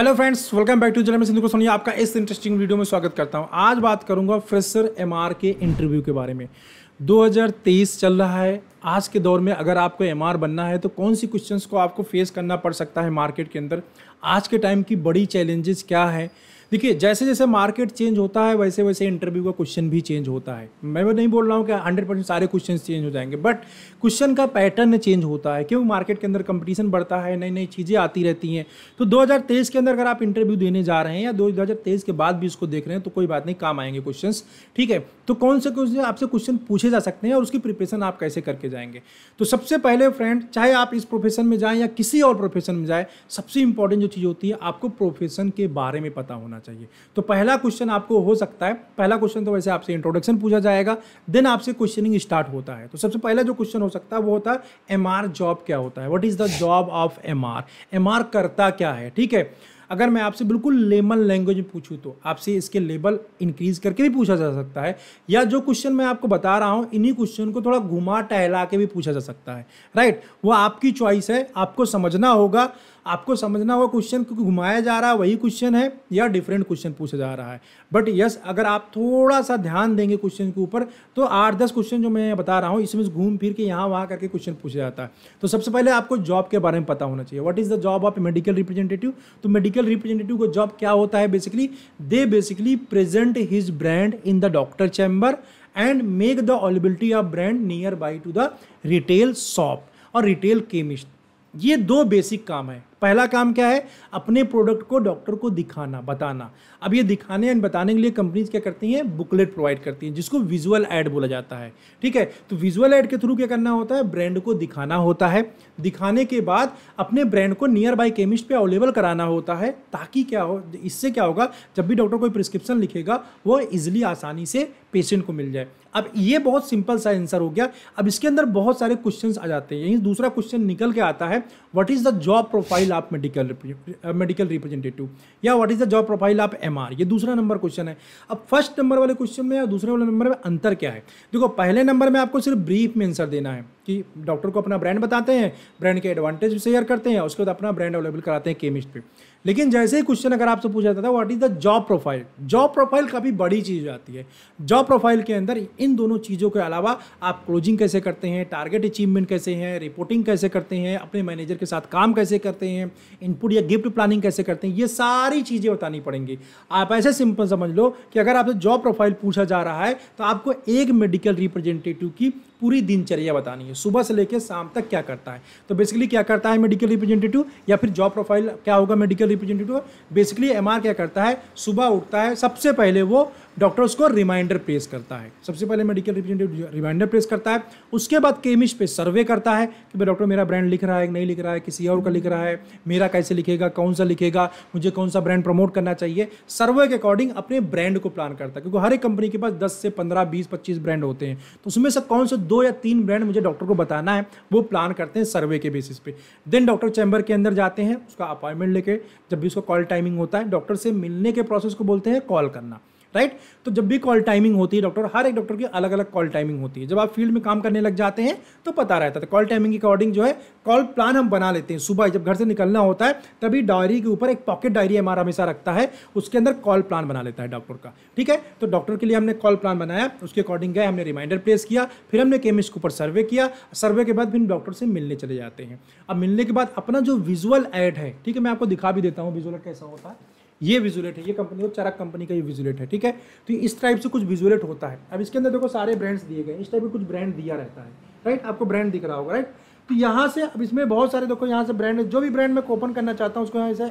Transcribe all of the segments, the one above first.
Hello friends welcome back to Jalam Sindhu को सुनिए आपका इस इंटरेस्टिंग वीडियो में स्वागत करता हूँ। आज बात करूँगा फ्रेशर एमआर के इंटरव्यू के बारे में। 2023 चल रहा है। आज के दौर में अगर आपको एमआर बनना है तो कौन सी क्वेश्चंस को आपको फेस करना पड़ सकता है मार्केट के अंदर? आज के टाइम की बड़ी चैलेंजेस क्या है? देखिए, जैसे जैसे मार्केट चेंज होता है, वैसे वैसे इंटरव्यू का क्वेश्चन भी चेंज होता है। मैं नहीं बोल रहा हूँ कि हंड्रेड परसेंट सारे क्वेश्चन चेंज हो जाएँगे बट क्वेश्चन का पैटर्न चेंज होता है। क्योंकि मार्केट के अंदर कंपटीशन बढ़ता है नई नई चीज़ें आती रहती हैं। तो 2023 के अंदर अगर आप इंटरव्यू देने जा रहे हैं या 2023 के बाद भी इसको देख रहे हैं तो कोई बात नहीं, काम आएँगे क्वेश्चन ठीक है? तो कौन से क्वेश्चन आपसे क्वेश्चन पूछे जा सकते हैं और उसकी प्रिपरेशन आप कैसे करके जाएँगे? तो सबसे पहले फ्रेंड चाहे आप इस प्रोफेशन में जाएँ या किसी और प्रोफेशन में जाए, सबसे इंपॉर्टेंट जो चीज़ होती है, आपको प्रोफेशन के बारे में पता होना चाहिए। तो पहला क्वेश्चन आपको हो सकता है, पहला क्वेश्चन तो वैसे आपसे इंट्रोडक्शन पूछा जाएगा देन आपसे क्वेश्चनिंग स्टार्ट होता है। तो सबसे पहला जो क्वेश्चन हो सकता है वो होता है एमआर जॉब क्या होता है? What is the job of M R करता क्या है? ठीक है? अगर मैं आपसे बिल्कुल लेमन लैंग्वेज में पूछूँ तो आपसे इसके लेवल इंक्रीज करके भी पूछा जा सकता है, या जो क्वेश्चन मैं आपको बता रहा हूँ, इन्हीं क्वेश्चन को थोड़ा घुमा टहला के भी पूछा जा सकता है। राइट वो आपकी चॉइस है, आपको समझना होगा। आपको समझना होगा क्वेश्चन क्योंकि घुमाया जा रहा है वही क्वेश्चन है या डिफरेंट क्वेश्चन पूछा जा रहा है। बट यस yes, अगर आप थोड़ा सा ध्यान देंगे क्वेश्चन के ऊपर तो आठ दस क्वेश्चन जो मैं बता रहा हूँ इसमें घूम फिर के यहाँ वहाँ करके क्वेश्चन पूछा जाता है। तो सबसे पहले आपको जॉब के बारे में पता होना चाहिए। What is the job of medical representative तो मेडिकल रिप्रेजेंटेटिव का जॉब क्या होता है basically they basically present his brand in the doctor chamber and make the availability of brand nearby to the retail shop और retail chemist ये दो basic काम है। पहला काम क्या है? अपने प्रोडक्ट को डॉक्टर को दिखाना, बताना। अब ये दिखाने एंड बताने के लिए कंपनीज़ क्या करती हैं? बुकलेट प्रोवाइड करती हैं, जिसको विजुअल ऐड बोला जाता है। ठीक है? तो विजुअल एड के थ्रू क्या करना होता है? ब्रांड को दिखाना होता है। दिखाने के बाद अपने ब्रांड को नियर बाई केमिस्ट पर अवेलेबल कराना होता है, ताकि क्या हो, इससे क्या होगा? जब भी डॉक्टर कोई प्रिस्क्रिप्शन लिखेगा, वो इजिली आसानी से पेशेंट को मिल जाए। अब ये बहुत सिंपल सा आंसर हो गया। अब इसके अंदर बहुत सारे क्वेश्चंस आ जाते हैं। यही दूसरा क्वेश्चन निकल के आता है what is the job profile of medical medical representative या what is the job profile of MR ये दूसरा नंबर क्वेश्चन है। अब फ़र्स्ट नंबर वाले क्वेश्चन में या दूसरे वाले नंबर में अंतर क्या है? देखो, पहले नंबर में आपको सिर्फ़ ब्रीफ में आंसर देना है कि डॉक्टर को अपना ब्रांड बताते हैं ब्रांड के एडवांटेज शेयर करते हैं, उसके बाद अपना ब्रांड अवेलेबल कराते हैं केमिस्ट पे। लेकिन जैसे ही क्वेश्चन अगर आपसे पूछा जाता है what is the job profile job profile काफ़ी बड़ी चीज़ आती है। जॉब प्रोफ़ाइल के अंदर इन दोनों चीज़ों के अलावा आप क्लोजिंग कैसे करते हैं टारगेट अचीवमेंट कैसे हैं रिपोर्टिंग कैसे करते हैं, अपने मैनेजर के साथ काम कैसे करते हैं इनपुट या गिफ्ट प्लानिंग कैसे करते हैं, ये सारी चीज़ें बतानी पड़ेंगी। आप ऐसे सिंपल समझ लो कि अगर आपसे जॉब प्रोफ़ाइल पूछा जा रहा है तो आपको एक मेडिकल रिप्रेजेंटेटिव की पूरी दिनचर्या बतानी है। सुबह से लेकर शाम तक क्या करता है? तो बेसिकली क्या करता है मेडिकल रिप्रेजेंटेटिव या फिर जॉब प्रोफ़ाइल क्या होगा मेडिकल रिप्रेजेंटेटिव बेसिकली एमआर क्या करता है? सुबह उठता है सबसे पहले वो डॉक्टर उसको रिमाइंडर प्लेस करता है। सबसे पहले मेडिकल रिप्रेजेंटेटिव रिमाइंडर प्लेस करता है। उसके बाद केमिस्ट पे सर्वे करता है कि भाई डॉक्टर मेरा ब्रांड लिख रहा है नहीं लिख रहा है, किसी और का लिख रहा है, मेरा कैसे लिखेगा, कौन सा लिखेगा, मुझे कौन सा ब्रांड प्रमोट करना चाहिए। सर्वे के अकॉर्डिंग अपने ब्रांड को प्लान करता है, क्योंकि हर एक कंपनी के पास दस से पंद्रह, बीस, पच्चीस ब्रांड होते हैं। तो उसमें से कौन से दो या तीन ब्रांड मुझे डॉक्टर को बताना है, वो प्लान करते हैं सर्वे के बेसिस पे। देन डॉक्टर चैम्बर के अंदर जाते हैं, उसका अपॉइंटमेंट लेके, जब भी उसका कॉल टाइमिंग होता है डॉक्टर से मिलने के प्रोसेस को बोलते हैं कॉल करना। राइट? तो जब भी कॉल टाइमिंग होती है डॉक्टर हर एक डॉक्टर की अलग अलग कॉल टाइमिंग होती है। जब आप फ़ील्ड में काम करने लग जाते हैं तो पता रहता है। कॉल टाइमिंग के अकॉर्डिंग जो है, कॉल प्लान हम बना लेते हैं। सुबह जब घर से निकलना होता है, तभी डायरी के ऊपर एक पॉकेट डायरी हमारा हमेशा रखता है। उसके अंदर कॉल प्लान बना लेता है डॉक्टर का। ठीक है? तो डॉक्टर के लिए हमने कॉल प्लान बनाया। उसके अकॉर्डिंग गए, हमने रिमाइंडर प्लेस किया। फिर हमने केमिस्ट के ऊपर सर्वे किया। सर्वे के बाद फिर डॉक्टर से मिलने चले जाते हैं। अब मिलने के बाद अपना जो विजुअल एड है, ठीक है, मैं आपको दिखा भी देता हूँ विजुअल कैसा होता है। ये विजुलेट है, ये कंपनी चरक कंपनी का ये विजुलेट है, ठीक है? तो इस टाइप से कुछ विजुलेट होता है। अब इसके अंदर देखो, सारे ब्रांड्स दिए गए इस टाइप में कुछ ब्रांड दिया रहता है राइट आपको ब्रांड दिख रहा होगा राइट तो यहाँ से, अब इसमें बहुत सारे देखो, यहाँ से ब्रांड जो भी ब्रांड मैं ओपन करना चाहता हूँ, उसको यहाँ से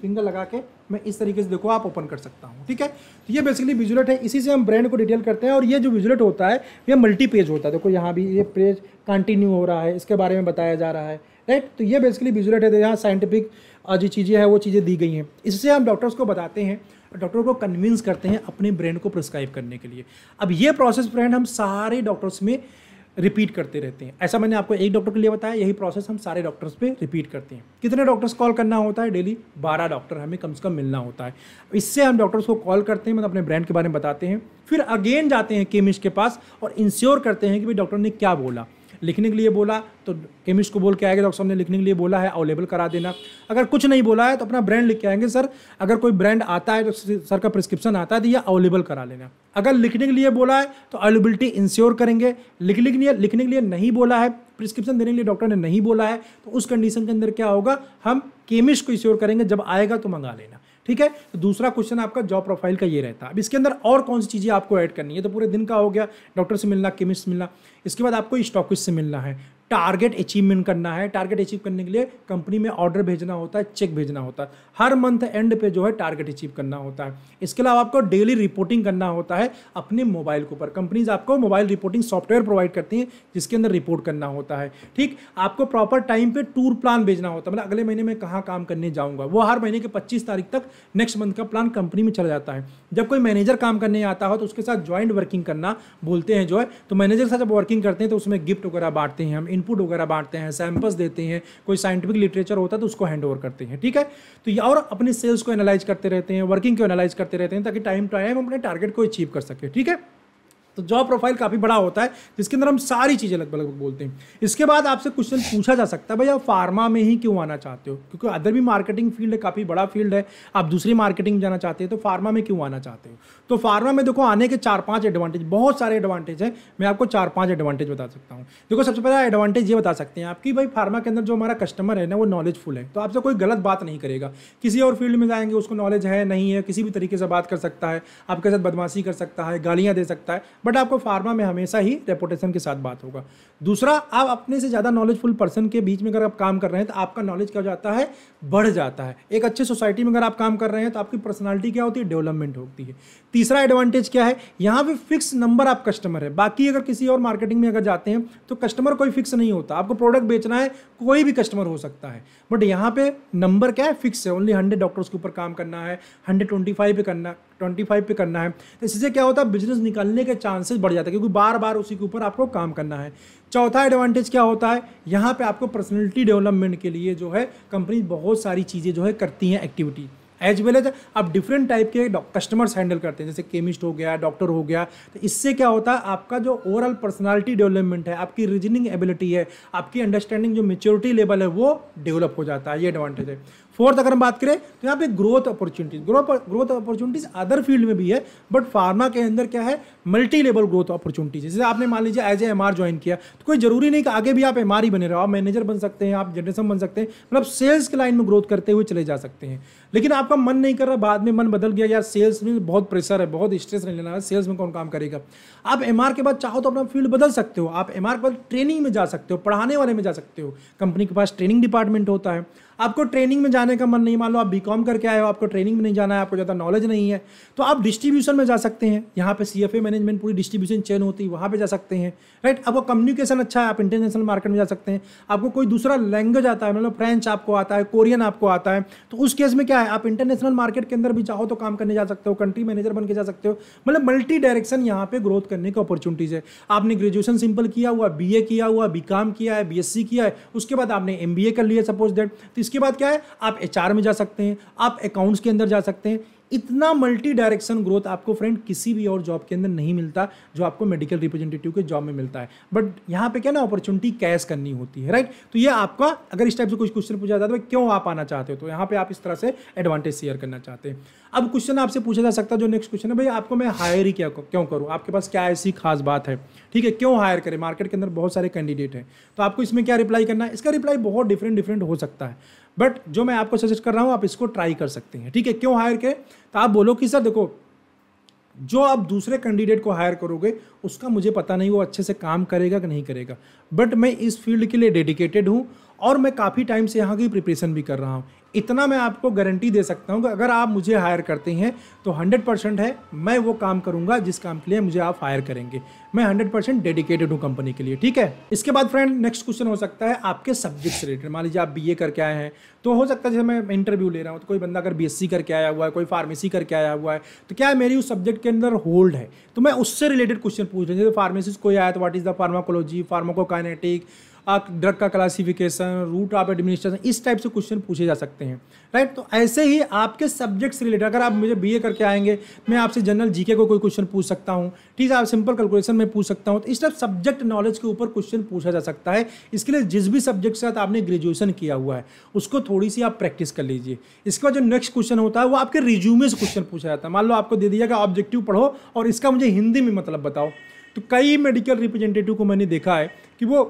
फिंगर लगा के मैं इस तरीके से देखो, आप ओपन कर सकता हूँ, ठीक है? तो ये बेसिकली विजुलेट है। इसी से हम ब्रांड को डिटेल करते हैं और ये जो विजुलेट होता है, ये मल्टी पेज होता है। देखो, यहाँ भी ये पेज कंटिन्यू हो रहा है, इसके बारे में बताया जा रहा है राइट तो ये बेसिकली विजुलेट है। तो यहाँ साइंटिफिक जो चीज़ें हैं, वो चीज़ें दी गई हैं। इससे हम डॉक्टर्स को बताते हैं डॉक्टर को कन्विंस करते हैं अपने ब्रांड को प्रिस्क्राइब करने के लिए। अब ये प्रोसेस ब्रांड हम सारे डॉक्टर्स में रिपीट करते रहते हैं। ऐसा मैंने आपको एक डॉक्टर के लिए बताया, यही प्रोसेस हम सारे डॉक्टर्स पे रिपीट करते हैं। कितने डॉक्टर्स कॉल करना होता है डेली बारह डॉक्टर हमें कम से कम मिलना होता है। इससे हम डॉक्टर्स को कॉल करते हैं मतलब अपने ब्रांड के बारे में बताते हैं। फिर अगेन जाते हैं केमिस्ट के पास और इंश्योर करते हैं कि भाई डॉक्टर ने क्या बोला। लिखने के लिए बोला तो केमिस्ट को बोल के आएगा, डॉक्टर साहब ने लिखने के लिए बोला है अवेलेबल करा देना। अगर कुछ नहीं बोला है तो अपना ब्रांड लिख के आएँगे, सर, अगर कोई ब्रांड आता है तो सर का प्रिस्क्रिप्शन आता है तो ये अवेलेबल करा लेना। अगर लिखने के लिए बोला है तो अवेलेबिलिटी इंश्योर करेंगे। लिखने के लिए लिखने के लिए नहीं बोला है प्रिस्क्रिप्शन देने के लिए डॉक्टर ने नहीं बोला है तो उस कंडीशन के अंदर क्या होगा, हम केमिस्ट को इंश्योर करेंगे, जब आएगा तो मंगा लेना। ठीक है? तो दूसरा क्वेश्चन आपका जॉब प्रोफ़ाइल का ये रहता है। अब इसके अंदर और कौन सी चीज़ें आपको ऐड करनी है? तो पूरे दिन का हो गया डॉक्टर से मिलना केमिस्ट से मिलना, इसके बाद आपको स्टॉकिस से मिलना है। टारगेट अचीवमेंट करना है। टारगेट अचीव करने के लिए कंपनी में ऑर्डर भेजना होता है चेक भेजना होता है। हर मंथ एंड पे जो है टारगेट अचीव करना होता है। इसके अलावा आपको डेली रिपोर्टिंग करना होता है अपने मोबाइल के ऊपर। कंपनीज़ आपको मोबाइल रिपोर्टिंग सॉफ्टवेयर प्रोवाइड करती हैं, जिसके अंदर रिपोर्ट करना होता है। ठीक? आपको प्रॉपर टाइम पे टूर प्लान भेजना होता है। मतलब अगले महीने में कहाँ काम करने जाऊँगा? वो हर महीने के पच्चीस तारीख तक नेक्स्ट मंथ का प्लान कंपनी में चला जाता है। जब कोई मैनेजर काम करने आता हो तो उसके साथ ज्वाइंट वर्किंग करना बोलते हैं जो है। तो मैनेजर के साथ जब वर्किंग करते हैं तो उसमें गिफ्ट वगैरह बांटते हैं हम। इनपुट वगैरह बांटते हैं सैंपल्स देते हैं, कोई साइंटिफिक लिटरेचर होता है तो उसको हैंड ओवर करते हैं, ठीक है? तो और अपने सेल्स को एनालाइज करते रहते हैं वर्किंग को एनालाइज करते रहते हैं ताकि टाइम टू टाइम अपने टारगेट को अचीव कर सके, ठीक है? तो जॉब प्रोफ़ाइल काफ़ी बड़ा होता है, जिसके अंदर हम सारी चीज़ें लगभग लगभग बोलते हैं। इसके बाद आपसे क्वेश्चन पूछा जा सकता है भाई आप फार्मा में ही क्यों आना चाहते हो? क्योंकि अदर भी मार्केटिंग फ़ील्ड है, काफ़ी बड़ा फ़ील्ड है। आप दूसरी मार्केटिंग में जाना चाहते हैं तो फार्मा में क्यों आना चाहते हो? तो फार्मा में देखो, आने के चार पाँच एडवांटेज बहुत सारे एडवांटेज है। मैं आपको चार पाँच एडवांटेज बता सकता हूँ। देखो, सबसे पहला एडवांटेज ये बता सकते हैं आपकी भाई फार्मा के अंदर जो हमारा कस्टमर है ना, वो नॉलेजफुल है। तो आपसे कोई गलत बात नहीं करेगा। किसी और फ़ील्ड में जाएँगे, उसको नॉलेज है, नहीं है, किसी भी तरीके से बात कर सकता है, आपके साथ बदमाशी कर सकता है, गालियाँ दे सकता है बट आपको फार्मा में हमेशा ही रेपुटेशन के साथ बात होगा। दूसरा, आप अपने से ज़्यादा नॉलेजफुल पर्सन के बीच में अगर आप काम कर रहे हैं तो आपका नॉलेज क्या हो जाता है? बढ़ जाता है। एक अच्छे सोसाइटी में अगर आप काम कर रहे हैं तो आपकी पर्सनैलिटी क्या होती है? डेवलपमेंट होती है। तीसरा एडवांटेज क्या है? यहाँ पे फिक्स नंबर आप कस्टमर है। बाकी अगर किसी और मार्केटिंग में अगर जाते हैं तो कस्टमर कोई फिक्स नहीं होता। आपको प्रोडक्ट बेचना है, कोई भी कस्टमर हो सकता है। बट यहाँ पे नंबर क्या है? फिक्स है। ओनली हंड्रेड डॉक्टर्स के ऊपर काम करना है हंड्रेड ट्वेंटी फाइव पे करना ट्वेंटी फाइव पे करना है। तो इससे क्या होता है बिज़नेस निकलने के चांसेस बढ़ जाते हैं, क्योंकि बार बार उसी के ऊपर आपको काम करना है। चौथा एडवांटेज क्या होता है, यहाँ पे आपको पर्सनैलिटी डेवलपमेंट के लिए जो है कंपनी बहुत सारी चीज़ें जो है करती हैं एक्टिविटी एज वेल एज आप डिफरेंट टाइप के कस्टमर्स हैंडल करते हैं, जैसे केमिस्ट हो गया डॉक्टर हो गया। तो इससे क्या होता है, आपका जो ओवरऑल पर्सनालिटी डेवलपमेंट है, आपकी रीजनिंग एबिलिटी है, आपकी अंडरस्टैंडिंग जो मेच्योरिटी लेवल है, वो डेवलप हो जाता है, ये एडवांटेज है। फोर्थ अगर हम बात करें तो यहाँ पे growth opportunities growth growth opportunities other field में भी है बट फार्मा के अंदर क्या है मल्टी लेवल ग्रोथ अपॉर्चुनिटीज़ जैसे आपने मान लीजिए as a M R join किया तो कोई ज़रूरी नहीं कि आगे भी आप एम आर ही बने रहो, आप मैनेजर बन सकते हैं, आप जनरेशन बन सकते हैं मतलब सेल्स के लाइन में ग्रोथ करते हुए चले जा सकते हैं. लेकिन आपका मन नहीं कर रहा, बाद में मन बदल गया, यार सेल्स में बहुत प्रेशर है, बहुत स्ट्रेस नहीं लेना है सेल्स में कौन काम करेगा? आप एम आर के बाद चाहो तो अपना फ़ील्ड बदल सकते हो, आप एम आर के बाद ट्रेनिंग में जा सकते हो, पढ़ाने वाले में जा सकते हो. कंपनी के पास ट्रेनिंग डिपार्टमेंट होता है आपको ट्रेनिंग में जाने का मन नहीं, मान लो आप बी करके आए हो, आपको ट्रेनिंग में नहीं जाना है, आपको ज़्यादा नॉलेज नहीं है तो आप डिस्ट्रीब्यूशन में जा सकते हैं। यहाँ पे सीएफए मैनेजमेंट पूरी डिस्ट्रीब्यूशन चेन होती है वहाँ पे जा सकते हैं राइट आपको कम्युनिकेशन अच्छा है, आप इंटरनेशनल मार्केट में जा सकते हैं। आपको कोई दूसरा लैंग्वेज आता है मतलब फ्रेंच आपको आता है कोरियन आपको आता है तो उस केस में क्या है? आप इंटरनेशनल मार्केट के अंदर भी चाहो तो काम करने जा सकते हो कंट्री मैनेजर बन के जा सकते हो मतलब मल्टी डायरेक्शन यहाँ पे ग्रोथ करने की अपॉर्चुनिटीज़ है। आपने ग्रेजुएशन सिंपल किया हुआ बीए किया हुआ बी किया है बी किया है, उसके बाद आपने एमबीए कर लिया सपोज़ दैट तो इसके बाद क्या है? आप एचआर में जा सकते हैं, आप अकाउंट्स के अंदर जा सकते हैं। इतना मल्टी डायरेक्शन ग्रोथ आपको फ्रेंड किसी भी और जॉब के अंदर नहीं मिलता, जो आपको मेडिकल रिप्रेजेंटेटिव के जॉब में मिलता है। बट यहाँ पे क्या ना अपॉर्चुनिटी कैश करनी होती है राइट तो ये आपका, अगर इस टाइप से कुछ क्वेश्चन पूछा जाता है तो क्यों आप आना चाहते हो? तो यहाँ पे आप इस तरह से एडवांटेज शेयर करना चाहते हैं। अब क्वेश्चन आपसे पूछा जा सकता है, जो नेक्स्ट क्वेश्चन है, भाई आपको मैं हायर ही क्या क्यों करूँ? आपके पास क्या ऐसी खास बात है? ठीक है, क्यों हायर करें? मार्केट के अंदर बहुत सारे कैंडिडेट हैं। तो आपको इसमें क्या रिप्लाई करना है? इसका रिप्लाई बहुत डिफरेंट डिफरेंट हो सकता है। बट जो मैं आपको सजेस्ट कर रहा हूँ, आप इसको ट्राई कर सकते हैं। ठीक है? क्यों हायर के तो आप बोलो कि, सर, देखो, जो आप दूसरे कैंडिडेट को हायर करोगे, उसका मुझे पता नहीं वो अच्छे से काम करेगा कि नहीं करेगा। बट मैं इस फ़ील्ड के लिए डेडिकेटेड हूँ और मैं काफ़ी टाइम से यहाँ की प्रिपरेशन भी कर रहा हूँ। इतना मैं आपको गारंटी दे सकता हूँ कि अगर आप मुझे हायर करते हैं तो 100 परसेंट है, मैं वो काम करूँगा जिस काम के लिए मुझे आप हायर करेंगे। मैं 100 परसेंट डेडिकेटेड हूँ कंपनी के लिए, ठीक है? इसके बाद फ्रेंड नेक्स्ट क्वेश्चन हो सकता है आपके सब्जेक्ट से रिलेटेड मान लीजिए आप बीए करके आए हैं तो हो सकता है जैसे मैं इंटरव्यू ले रहा हूँ तो कोई बंदा अगर बीएससी करके आया हुआ है, कोई फार्मेसी करके आया हुआ है तो क्या मेरी उस सब्जेक्ट के अंदर होल्ड है? तो मैं उससे रिलेटेड क्वेश्चन पूछ रहा हूँ, जैसे फार्मेसिस्ट कोई आया तो what is the pharmacology pharmacokinetic drug का क्लासिफिकेशन रूट ऑफ़ एडमिनिस्ट्रेशन इस टाइप से क्वेश्चन पूछे जा सकते हैं। राइट तो ऐसे ही आपके सब्जेक्ट से रिलेटेड अगर आप मुझे बीए करके आएँगे, मैं आपसे जनरल जीके को कोई क्वेश्चन पूछ सकता हूँ। ठीक है आप सिंपल कैलकुलेशन में पूछ सकता हूँ। तो इस टाइप सब्जेक्ट नॉलेज के ऊपर क्वेश्चन पूछा जा सकता है। इसके लिए जिस भी सब्जेक्ट के साथ आपने ग्रेजुएशन किया हुआ है, उसको थोड़ी सी आप प्रैक्टिस कर लीजिए। इसके बाद जो नेक्स्ट क्वेश्चन होता है, वो आपके रिज्यूमे से क्वेश्चन पूछा जाता है। मान लो आपको दे दिया कि ऑब्जेक्टिव पढ़ो और इसका मुझे हिंदी में मतलब बताओ। तो कई मेडिकल रिप्रेजेंटेटिव को मैंने देखा है कि वो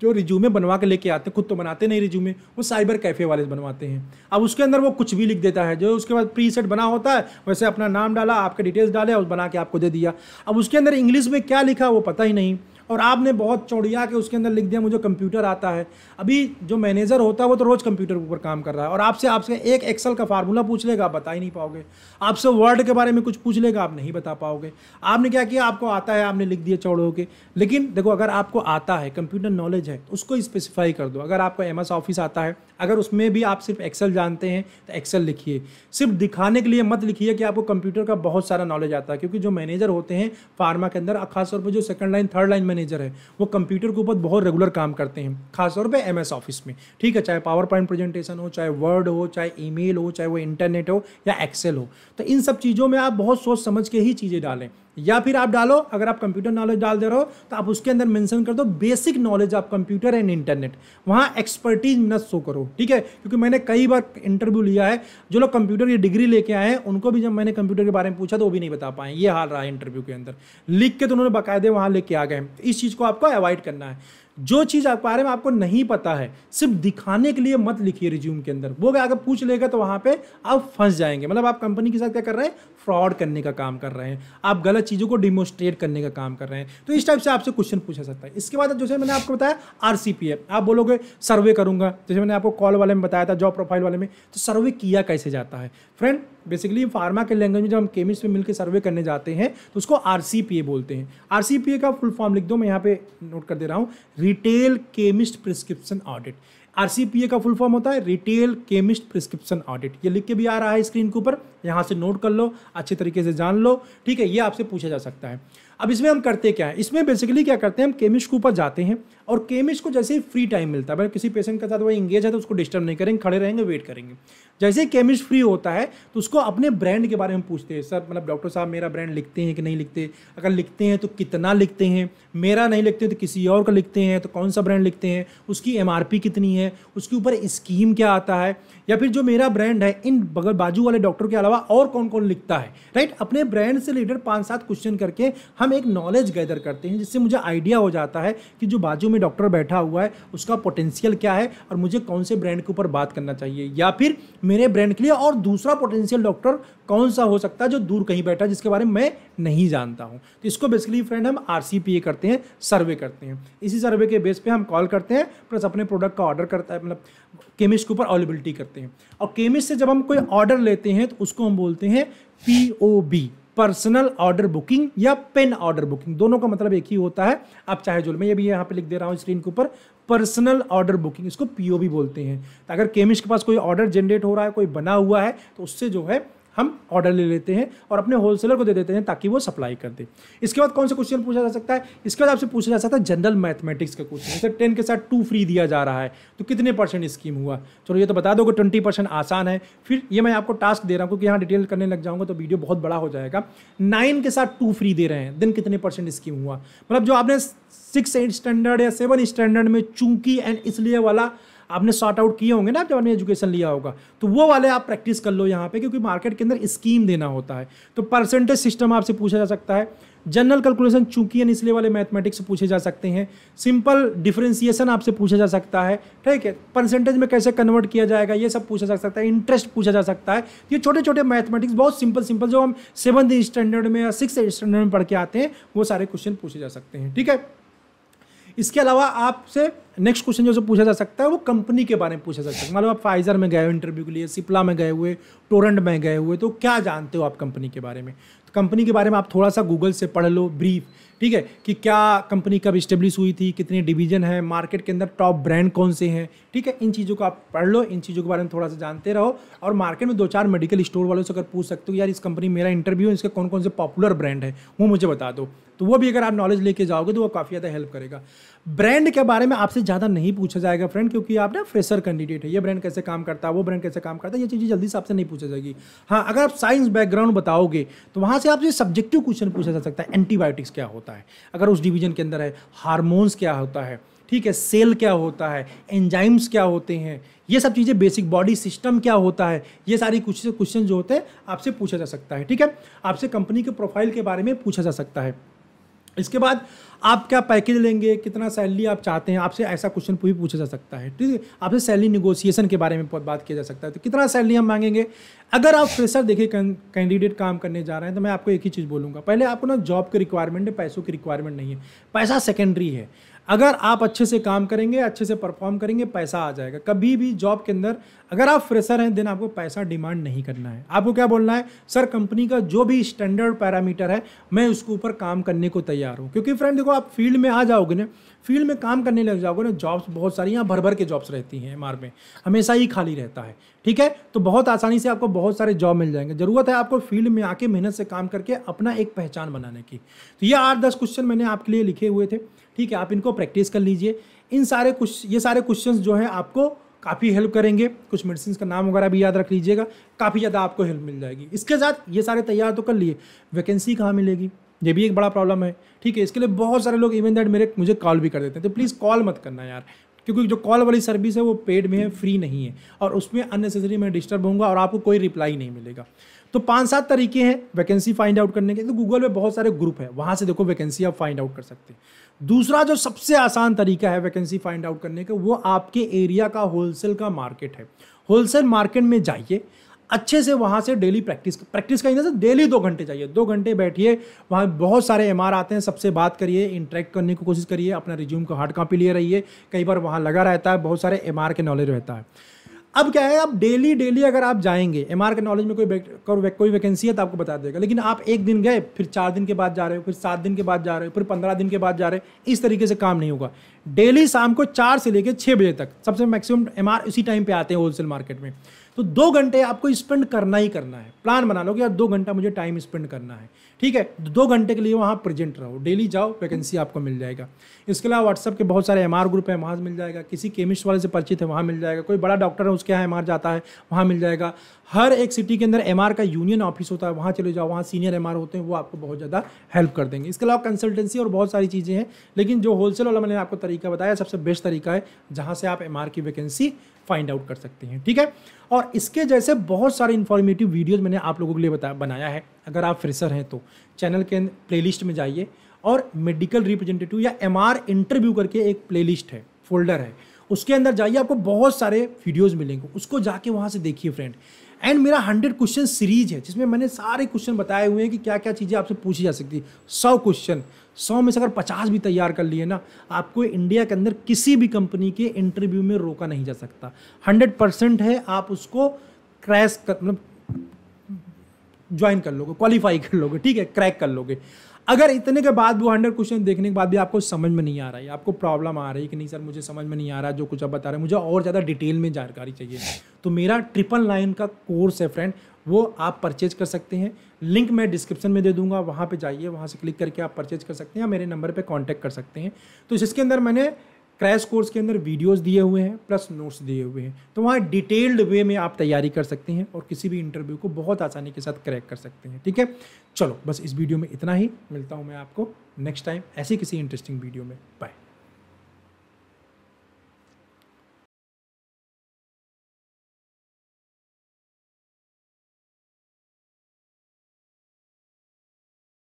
जो रिज्यूमे बनवा के लेके आते हैं, खुद तो बनाते नहीं रिज्यूमे, वो साइबर कैफ़े वाले बनवाते हैं। अब उसके अंदर वो कुछ भी लिख देता है, जो उसके बाद प्री सेट बना होता है, वैसे अपना नाम डाला, आपके डिटेल्स डाले और बना के आपको दे दिया। अब उसके अंदर इंग्लिश में क्या लिखा, वो पता ही नहीं। और आपने बहुत चौड़िया के उसके अंदर लिख दिया, मुझे कंप्यूटर आता है। अभी जो मैनेजर होता है, वो तो रोज़ कंप्यूटर के ऊपर काम कर रहा है। और आपसे आपसे एक एक्सल का फार्मूला पूछ लेगा, आप बता ही नहीं पाओगे। आपसे वर्ड के बारे में कुछ पूछ लेगा, आप नहीं बता पाओगे। आपने क्या किया? आपको आता है, आपने लिख दिया चौड़ो के। लेकिन देखो, अगर आपको आता है कंप्यूटर नॉलेज है तो उसको स्पेसिफाई कर दो। अगर आपको एम ऑफ़िस आता है, अगर उसमें भी आप सिर्फ़ एक्सेल जानते हैं तो एक्सेल लिखिए। सिर्फ़ दिखाने के लिए मत लिखिए कि आपको कंप्यूटर का बहुत सारा नॉलेज आता है, क्योंकि जो मैनेजर होते हैं फार्मा के अंदर, खासतौर पर जो second line third line manager है, वो कंप्यूटर के ऊपर बहुत रेगुलर काम करते हैं, खासतौर पर एम ऑफ़िस में। ठीक है, चाहे पावर पॉइंट प्रेजेंटेशन हो, चाहे वर्ड हो, चाहे ई हो, चाहे वो इंटरनेट हो या एक्सेल हो तो इन सब चीज़ों में आप बहुत सोच समझ के ही चीज़ें डालें। या फिर आप डालो, अगर आप कंप्यूटर नॉलेज डाल दे रहे हो तो आप उसके अंदर मेंशन कर दो basic knowledge of computer and internet वहाँ एक्सपर्टीज न शो करो, ठीक है? क्योंकि मैंने कई बार इंटरव्यू लिया है, जो लोग कंप्यूटर की डिग्री लेके आए हैं, उनको भी जब मैंने कंप्यूटर के बारे में पूछा तो वो भी नहीं बता पाए। ये हाल रहा है इंटरव्यू के अंदर। लिख के तो उन्होंने बाकायदे वहाँ लेके आ गए इस चीज़ को आपको अवॉइड करना है। जो चीज़ आपके बारे में आपको नहीं पता है, सिर्फ़ दिखाने के लिए मत लिखिए रिज्यूम के अंदर। वो अगर पूछ लेगा तो वहाँ पे आप फंस जाएँगे। मतलब आप कंपनी के साथ क्या कर रहे हैं? फ्रॉड करने का काम कर रहे हैं। आप गलत चीज़ों को डिमोस्ट्रेट करने का काम कर रहे हैं। तो इस टाइप से आपसे क्वेश्चन पूछा सकता है। इसके बाद जैसे मैंने आपको बताया आर आप बोलोगे सर्वे करूँगा। जैसे मैंने आपको कॉल वाले में बताया था जॉब प्रोफ़ाइल वाले में तो सर्वे किया कैसे जाता है? फ्रेंड बेसिकली फार्मा के लैंग्वेज में जब हम केमिस्ट में मिलकर सर्वे करने जाते हैं तो उसको आरसीपीए बोलते हैं। आरसीपीए का फुल फॉर्म लिख दो, मैं यहाँ पे नोट कर दे रहा हूँ। Retail chemist prescription audit RCPA का फुल फॉर्म होता है रिटेल केमिस्ट प्रिस्क्रिप्शन ऑडिट ये लिख के भी आ रहा है स्क्रीन के ऊपर, यहाँ से नोट कर लो, अच्छे तरीके से जान लो। ठीक है, ये आपसे पूछा जा सकता है। अब इसमें हम करते क्या है? इसमें बेसिकली क्या करते हैं? हम केमिस्ट के ऊपर जाते हैं। और केमिस्ट को जैसे ही फ्री टाइम मिलता है भाई किसी पेशेंट के साथ वो इंगेज है तो उसको डिस्टर्ब नहीं करेंगे, खड़े रहेंगे वेट करेंगे। जैसे ही केमिस्ट फ्री होता है तो उसको अपने ब्रांड के बारे में पूछते हैं। सर मतलब डॉक्टर साहब, मेरा ब्रांड लिखते हैं कि नहीं लिखते? अगर लिखते हैं तो कितना लिखते हैं? मेरा नहीं लिखते तो किसी और का लिखते हैं तो कौन सा ब्रांड लिखते हैं? उसकी एमआरपी कितनी है? उसके ऊपर स्कीम क्या आता है? या फिर जो मेरा ब्रांड है, इन बगल बाजू वाले डॉक्टर के अलावा और कौन कौन लिखता है? राइट अपने ब्रांड से रिलेटेड पाँच सात क्वेश्चन करके हम एक नॉलेज गैदर करते हैं, जिससे मुझे आइडिया हो जाता है कि जो बाजू में डॉक्टर बैठा हुआ है, उसका पोटेंशियल क्या है और मुझे कौन से ब्रांड के ऊपर बात करना चाहिए? या फिर मेरे ब्रांड के लिए और दूसरा पोटेंशियल डॉक्टर कौन सा हो सकता है जो दूर कहीं बैठा है, जिसके बारे में मैं नहीं जानता हूँ? तो इसको बेसिकली फ्रेंड हम आरसीपीए करते हैं सर्वे करते हैं। इसी सर्वे के बेस पर हम कॉल करते हैं प्लस अपने प्रोडक्ट का ऑर्डर करता है मतलब केमिस्ट के ऊपर अवेलेबिलिटी करते हैं। और केमिस्ट से जब हम कोई ऑर्डर लेते हैं तो उसको हम बोलते हैं P O B personal order booking या पेन ऑर्डर बुकिंग दोनों का मतलब एक ही होता है। आप चाहे जो, मैं ये भी यहाँ पे लिख दे रहा हूँ स्क्रीन के ऊपर पर्सनल ऑर्डर बुकिंग इसको पीओबी बोलते हैं। तो अगर केमिस्ट के पास कोई ऑर्डर जनरेट हो रहा है, कोई बना हुआ है तो उससे जो है हम ऑर्डर ले लेते हैं और अपने होलसेलर को दे देते हैं ताकि वो सप्लाई कर दे। इसके बाद कौन सा क्वेश्चन पूछा जा सकता है? इसके बाद आपसे पूछा जा सकता है जनरल मैथमेटिक्स का क्वेश्चन जैसे टेन के साथ टू फ्री दिया जा रहा है तो कितने परसेंट स्कीम हुआ? चलो ये तो बता दो ट्वेंटी परसेंट आसान है। फिर ये मैं आपको टास्क दे रहा हूँ, क्योंकि यहाँ डिटेल करने लग जाऊँगा तो वीडियो बहुत बड़ा हो जाएगा। नाइन के साथ टू फ्री दे रहे हैं दिन कितने परसेंट स्कीम हुआ? मतलब जो आपने सिक्स स्टैंडर्ड या सेवन स्टैंडर्ड में चूंकी एंड इसलिए वाला आपने सॉर्ट आउट किए होंगे ना जब आपने एजुकेशन लिया होगा तो वो वाले आप प्रैक्टिस कर लो यहाँ पे, क्योंकि मार्केट के अंदर स्कीम देना होता है। तो परसेंटेज सिस्टम आपसे पूछा जा सकता है। जनरल कैलकुलेशन चूँकि इसलिए वाले मैथमेटिक्स से पूछे जा सकते हैं। सिंपल डिफरेंशिएशन आपसे पूछा जा सकता है, ठीक है? परसेंटेज में कैसे कन्वर्ट किया जाएगा, ये सब पूछा जा सकता है। इंटरेस्ट पूछा जा सकता है। ये छोटे छोटे मैथमेटिक्स बहुत सिंपल सिंपल जो हम सेवन्थ स्टैंडर्ड में या सिक्स स्टैंडर्ड में पढ़ के आते हैं, वो सारे क्वेश्चन पूछे जा सकते हैं, ठीक है? इसके अलावा आपसे नेक्स्ट क्वेश्चन जो पूछा जा सकता है, वो कंपनी के बारे में पूछा जा सकता है। मान लो आप फाइजर में गए हो इंटरव्यू के लिए सिप्ला में गए हुए टोरेंट में गए हुए तो क्या जानते हो आप कंपनी के बारे में? तो कंपनी के बारे में आप थोड़ा सा गूगल से पढ़ लो ब्रीफ ठीक है, कि क्या कंपनी कब इस्टेब्लिश हुई थी, कितने डिवीज़न है मार्केट के अंदर टॉप ब्रांड कौन से हैं, ठीक है, इन चीज़ों को आप पढ़ लो, इन चीज़ों के बारे में थोड़ा सा जानते रहो, और मार्केट में दो चार मेडिकल स्टोर वालों से अगर पूछ सकते हो यार इस कंपनी मेरा इंटरव्यू है, इसके कौन कौन से पॉपुलर ब्रांड है, वो मुझे बता दो। तो वो भी अगर आप नॉलेज लेके जाओगे तो वो काफ़ी ज़्यादा हेल्प करेगा। ब्रांड के बारे में आपसे ज़्यादा नहीं पूछा जाएगा फ्रेंड क्योंकि आप ना फ्रेशर कैंडिडेट है। ये ब्रांड कैसे काम करता है, वो ब्रांड कैसे काम करता है, ये चीज़ें जल्दी से आपसे नहीं पूछा जाएगी। हाँ अगर आप साइंस बैकग्राउंड बताओगे तो वहाँ से आपसे सब्जेक्टिव क्वेश्चन पूछा जा सकता है एंटीबायोटिक्स क्या होता है। अगर उस डिवीज़न के अंदर है, हारमोन्स क्या होता है, ठीक है, सेल क्या होता है, एंजाइम्स क्या होते हैं, ये सब चीज़ें, बेसिक बॉडी सिस्टम क्या होता है, ये सारी कुछ क्वेश्चन जो होते हैं, आपसे पूछा जा सकता है, ठीक है? आपसे कंपनी के प्रोफ़ाइल के बारे में पूछा जा सकता है। इसके बाद आप क्या पैकेज लेंगे? कितना सैलरी आप चाहते हैं? आपसे ऐसा क्वेश्चन भी पूछा जा सकता है, ठीक है? आपसे सैलरी निगोसिएशन के बारे में बात किया जा सकता है। तो कितना सैलरी हम मांगेंगे? अगर आप फ्रेशर देखिए कैंडिडेट काम करने जा रहे हैं तो मैं आपको एक ही चीज़ बोलूँगा। पहले आपको ना जॉब की रिक्वायरमेंट है, पैसों की रिक्वायरमेंट नहीं है। पैसा सेकेंडरी है। अगर आप अच्छे से काम करेंगे, अच्छे से परफॉर्म करेंगे, पैसा आ जाएगा। कभी भी जॉब के अंदर अगर आप फ्रेशर हैं देन आपको पैसा डिमांड नहीं करना है। आपको क्या बोलना है? सर कंपनी का जो भी स्टैंडर्ड पैरामीटर है, मैं उसके ऊपर काम करने को तैयार हूँ। क्योंकि फ्रेंड देखो, आप फ़ील्ड में आ जाओगे ना फ़ील्ड में काम करने लग जाओगे ना जॉब्स बहुत सारी, यहाँ भर भर के जॉब्स रहती हैं एम में। हमेशा ही खाली रहता है, ठीक है? तो बहुत आसानी से आपको बहुत सारे जॉब मिल जाएँगे। ज़रूरत है आपको फ़ील्ड में आके मेहनत से काम करके अपना एक पहचान बनाने की। तो ये आठ दस क्वेश्चन मैंने आपके लिए लिखे हुए थे, ठीक है? आप इनको प्रैक्टिस कर लीजिए। इन सारे कुछ, ये सारे क्वेश्चंस जो हैं, आपको काफ़ी हेल्प करेंगे। कुछ मेडिसिन का नाम वगैरह भी याद रख लीजिएगा। काफ़ी ज़्यादा आपको हेल्प मिल जाएगी। इसके साथ ये सारे तैयार तो कर लिए। वैकेंसी कहाँ मिलेगी? ये भी एक बड़ा प्रॉब्लम है। ठीक है, इसके लिए बहुत सारे लोग इवन दैट मेरे, मुझे कॉल भी कर देते हैं। तो प्लीज़ कॉल मत करना यार। क्योंकि जो कॉल वाली सर्विस है वो पेड में है फ्री नहीं है। और उसमें अननेसेसरी मैं डिस्टर्ब होऊँगा और आपको कोई रिप्लाई नहीं मिलेगा। तो पाँच सात तरीके हैं वैकेंसी फाइंड आउट करने के। तो गूगल में बहुत सारे ग्रुप है, वहाँ से देखो वैकेंसी आप फाइंड आउट कर सकते हैं। दूसरा जो सबसे आसान तरीका है वैकेंसी फाइंड आउट करने का, वो आपके एरिया का होलसेल का मार्केट है। होलसेल मार्केट में जाइए, अच्छे से वहाँ से डेली प्रैक्टिस प्रैक्टिस का इन डेली दो घंटे चाहिए दो घंटे बैठिए, वहाँ बहुत सारे एमआर आते हैं, सबसे बात करिए इंटरेक्ट करने की कोशिश करिए, अपना रिज्यूम को हार्ड कॉपी लिए रहिए, कई बार वहाँ लगा रहता है, बहुत सारे एमआर के नॉलेज रहता है। अब क्या है, आप डेली डेली अगर आप जाएँगे एम आर के नॉलेज में कोई कोई वैकेंसी है तो आपको बता देगा। लेकिन आप एक दिन गए, फिर चार दिन के बाद जा रहे हो, फिर सात दिन के बाद जा रहे हो, फिर पंद्रह दिन के बाद जा रहे हो, इस तरीके से काम नहीं होगा। डेली शाम को चार से लेकर छः बजे तक सबसे मैक्सिमम एमआर इसी टाइम पर आते हैं होलसेल मार्केट में। तो दो घंटे आपको स्पेंड करना ही करना है। प्लान बना लो कि यार दो घंटा मुझे टाइम स्पेंड करना है। ठीक है? दो घंटे के लिए वहाँ प्रेजेंट रहो। डेली जाओ वैकेंसी आपको मिल जाएगा। इसके अलावा व्हाट्सअप के बहुत सारे एमआर ग्रुप है, वहाँ मिल जाएगा। किसी केमिस्ट वाले से परिचित है, वहाँ मिल जाएगा। कोई बड़ा डॉक्टर है, उसके यहाँ एम जाता है, वहाँ मिल जाएगा। हर एक सिटी के अंदर एमआर का यूनियन ऑफ़िस होता है, वहाँ चले जाओ, वहाँ सीनियर एमआर होते हैं, वो आपको बहुत ज़्यादा हेल्प कर देंगे। इसके अलावा कंसल्टेंसी और बहुत सारी चीज़ें हैं, लेकिन जो होलसेल वाला मैंने आपको तरीका बताया, सबसे बेस्ट तरीका है, जहाँ से आप एमआर की वैकेंसी फाइंड आउट कर सकते हैं, ठीक है? और इसके जैसे बहुत सारे इन्फॉर्मेटिव वीडियोज़ मैंने आप लोगों के लिए बता, बनाया है। अगर आप फ्रेशर हैं तो चैनल के प्लेलिस्ट में जाइए और मेडिकल रिप्रेजेंटेटिव या एमआर इंटरव्यू करके एक प्लेलिस्ट है फोल्डर है। उसके अंदर जाइए, आपको बहुत सारे वीडियोज़ मिलेंगे। उसको जाके वहाँ से देखिए फ्रेंड एंड मेरा हंड्रेड क्वेश्चन सीरीज़ है, जिसमें मैंने सारे क्वेश्चन बताए हुए हैं कि क्या क्या चीज़ें आपसे पूछी जा सकती है। सौ क्वेश्चन सौ में से अगर पचास भी तैयार कर लिए ना, आपको इंडिया के अंदर किसी भी कंपनी के इंटरव्यू में रोका नहीं जा सकता। हंड्रेड परसेंट है, आप उसको क्रैश कर मतलब ज्वाइन कर लोगे क्वालिफाई कर लोगे, ठीक है? क्रैक कर लोगे। अगर इतने के बाद भी हंड्रेड क्वेश्चन देखने के बाद भी आपको समझ में नहीं आ रहा है आपको प्रॉब्लम आ रही है कि नहीं सर मुझे समझ में नहीं आ रहा, जो कुछ आप बता रहे हैं, मुझे और ज़्यादा डिटेल में जानकारी चाहिए। तो मेरा ट्रिपल नाइन का कोर्स है फ्रेंड वो आप परचेज कर सकते हैं। लिंक मैं डिस्क्रिप्शन में दे दूँगा, वहाँ पे जाइए, वहाँ से क्लिक करके आप परचेज कर सकते हैं या मेरे नंबर पे कांटेक्ट कर सकते हैं। तो इसके अंदर मैंने क्रैश कोर्स के अंदर वीडियोस दिए हुए हैं प्लस नोट्स दिए हुए हैं। तो वहाँ डिटेल्ड वे में आप तैयारी कर सकते हैं और किसी भी इंटरव्यू को बहुत आसानी के साथ क्रैक कर सकते हैं, ठीक है? चलो, बस इस वीडियो में इतना ही। मिलता हूँ मैं आपको नेक्स्ट टाइम ऐसी किसी इंटरेस्टिंग वीडियो में। बाय